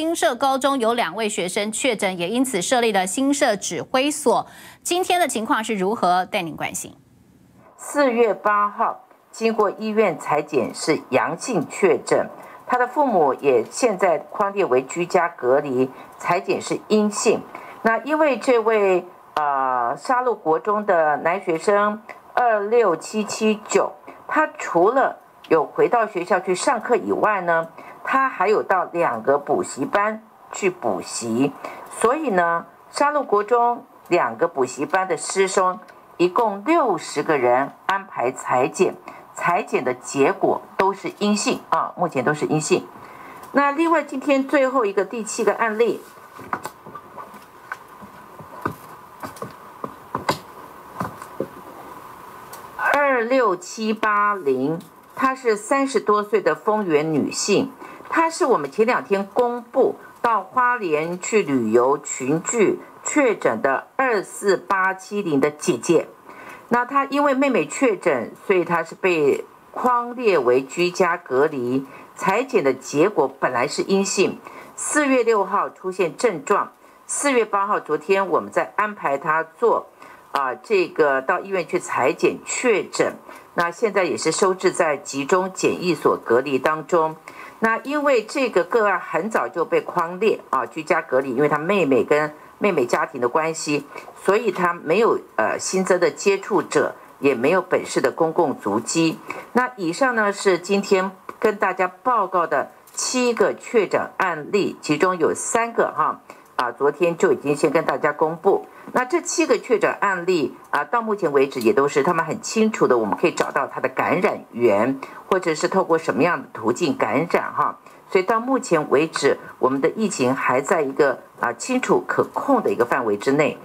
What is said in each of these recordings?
新社高中有两位学生确诊，也因此设立了新社指挥所。今天的情况是如何？带您关心。四月八号，经过医院裁检是阳性确诊，他的父母也现在框列为居家隔离，裁检是阴性。那因为这位呃沙鹿国中的男学生二六七七九，他除了有回到学校去上课以外呢？他还有到两个补习班去补习，所以呢，沙鹿国中两个补习班的师生一共六十个人安排裁剪，裁剪的结果都是阴性啊，目前都是阴性。那另外今天最后一个第七个案例，二六七八零，她是三十多岁的丰原女性。她是我们前两天公布到花莲去旅游群聚确诊的二四八七零的姐姐，那她因为妹妹确诊，所以她是被框列为居家隔离。裁剪的结果本来是阴性，四月六号出现症状，四月八号昨天我们在安排她做啊这个到医院去裁剪确诊，那现在也是收治在集中检疫所隔离当中。那因为这个个案很早就被框列啊，居家隔离，因为他妹妹跟妹妹家庭的关系，所以他没有呃新增的接触者，也没有本市的公共足迹。那以上呢是今天跟大家报告的七个确诊案例，其中有三个哈，啊昨天就已经先跟大家公布。那这七个确诊案例啊，到目前为止也都是他们很清楚的，我们可以找到他的感染源，或者是透过什么样的途径感染哈。所以到目前为止，我们的疫情还在一个啊清楚可控的一个范围之内。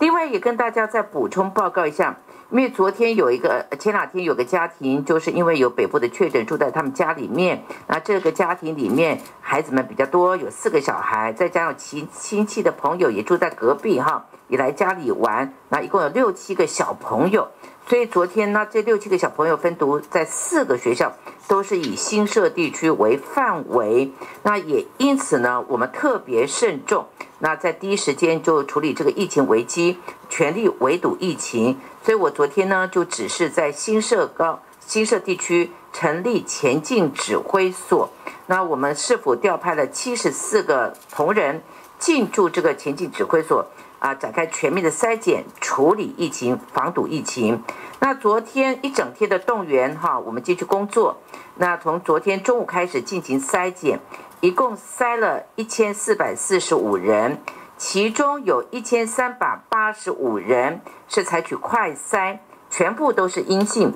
另外也跟大家再补充报告一下。因为昨天有一个，前两天有个家庭，就是因为有北部的确诊住在他们家里面，那这个家庭里面孩子们比较多，有四个小孩，再加上亲亲戚的朋友也住在隔壁哈，也来家里玩，那一共有六七个小朋友，所以昨天呢，这六七个小朋友分读在四个学校，都是以新社地区为范围，那也因此呢，我们特别慎重。那在第一时间就处理这个疫情危机，全力围堵疫情。所以我昨天呢，就只是在新社高新社地区成立前进指挥所。那我们是否调派了七十四个同仁进驻这个前进指挥所啊，展开全面的筛检、处理疫情、防堵疫情？那昨天一整天的动员哈，我们继续工作。那从昨天中午开始进行筛检。一共筛了一千四百四十五人，其中有一千三百八十五人是采取快筛，全部都是阴性，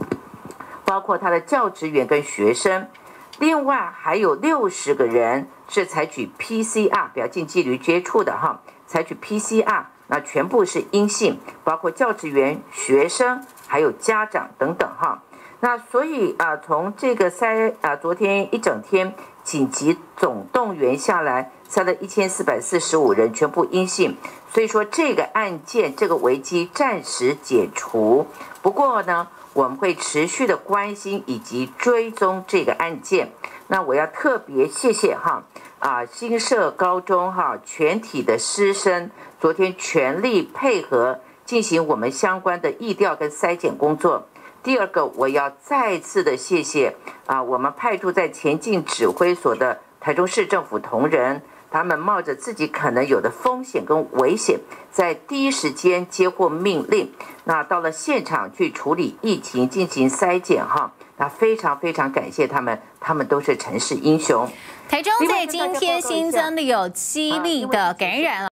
包括他的教职员跟学生。另外还有六十个人是采取 PCR，比较近距离接触的哈，采取 PCR，那全部是阴性，包括教职员、学生还有家长等等哈。那所以啊，从这个筛啊，昨天一整天。紧急总动员下来，塞了一千四百四十五人，全部阴性，所以说这个案件这个危机暂时解除。不过呢，我们会持续的关心以及追踪这个案件。那我要特别谢谢哈啊新社高中哈全体的师生，昨天全力配合进行我们相关的疫调跟筛检工作。第二个，我要再次的谢谢啊，我们派驻在前进指挥所的台中市政府同仁，他们冒着自己可能有的风险跟危险，在第一时间接获命令，那到了现场去处理疫情进行筛检哈，那非常非常感谢他们，他们都是城市英雄。台中在今天新增的有七例的感染。